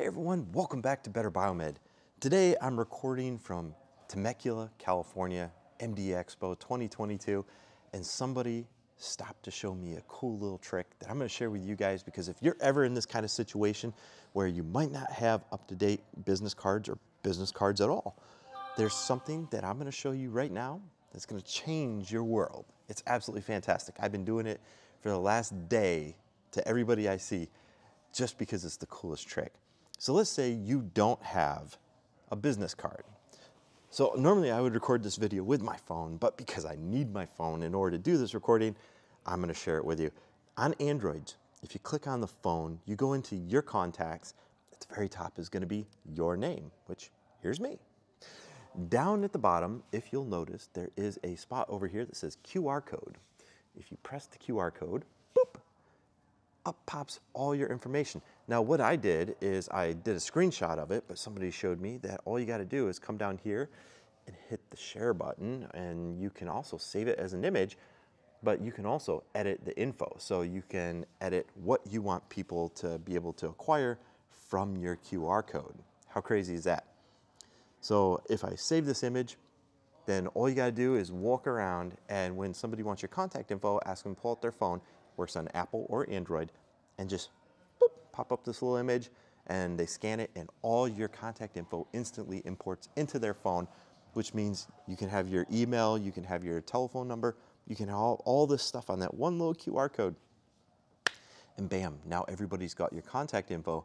Hey everyone, welcome back to Better Biomed. Today I'm recording from Temecula, California, MD Expo 2022, and somebody stopped to show me a cool little trick that I'm gonna share with you guys because if you're ever in this kind of situation where you might not have up-to-date business cards or business cards at all, there's something that I'm gonna show you right now that's gonna change your world. It's absolutely fantastic. I've been doing it for the last day to everybody I see just because it's the coolest trick. So let's say you don't have a business card. So normally I would record this video with my phone, but because I need my phone in order to do this recording, I'm gonna share it with you. On Android, if you click on the phone, you go into your contacts, at the very top is gonna be your name, which here's me. Down at the bottom, if you'll notice, there is a spot over here that says QR code. If you press the QR code, up pops all your information. Now what I did is I did a screenshot of it, but somebody showed me that all you gotta do is come down here and hit the share button and you can also save it as an image, but you can also edit the info. So you can edit what you want people to be able to acquire from your QR code. How crazy is that? So if I save this image, then all you gotta do is walk around and when somebody wants your contact info, ask them to pull out their phone, works on Apple or Android, and just boop, pop up this little image and they scan it and all your contact info instantly imports into their phone, which means you can have your email, you can have your telephone number, you can have all, all this stuff on that one little QR code. And bam, now everybody's got your contact info,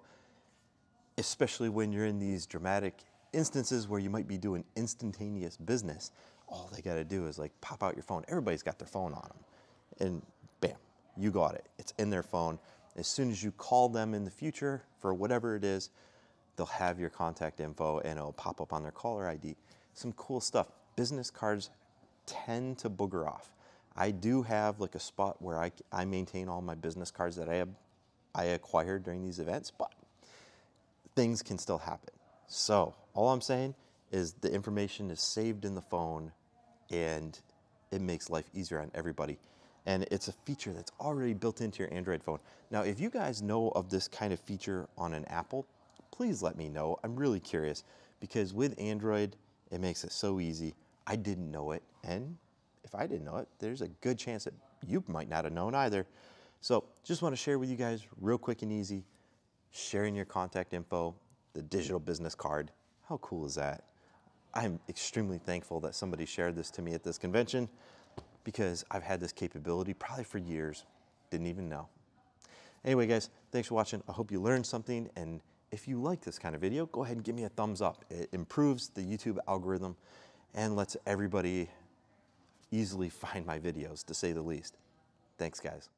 especially when you're in these dramatic instances where you might be doing instantaneous business. All they gotta do is like pop out your phone. Everybody's got their phone on them. And you got it. It's in their phone. As soon as you call them in the future for whatever it is, they'll have your contact info and it'll pop up on their caller ID. Some cool stuff. Business cards tend to booger off. I do have like a spot where I, I maintain all my business cards that I have I acquired during these events, but things can still happen. So all I'm saying is the information is saved in the phone and it makes life easier on everybody and it's a feature that's already built into your Android phone. Now, if you guys know of this kind of feature on an Apple, please let me know. I'm really curious because with Android, it makes it so easy. I didn't know it, and if I didn't know it, there's a good chance that you might not have known either. So just want to share with you guys real quick and easy, sharing your contact info, the digital business card. How cool is that? I'm extremely thankful that somebody shared this to me at this convention because I've had this capability probably for years, didn't even know. Anyway, guys, thanks for watching. I hope you learned something. And if you like this kind of video, go ahead and give me a thumbs up. It improves the YouTube algorithm and lets everybody easily find my videos, to say the least. Thanks, guys.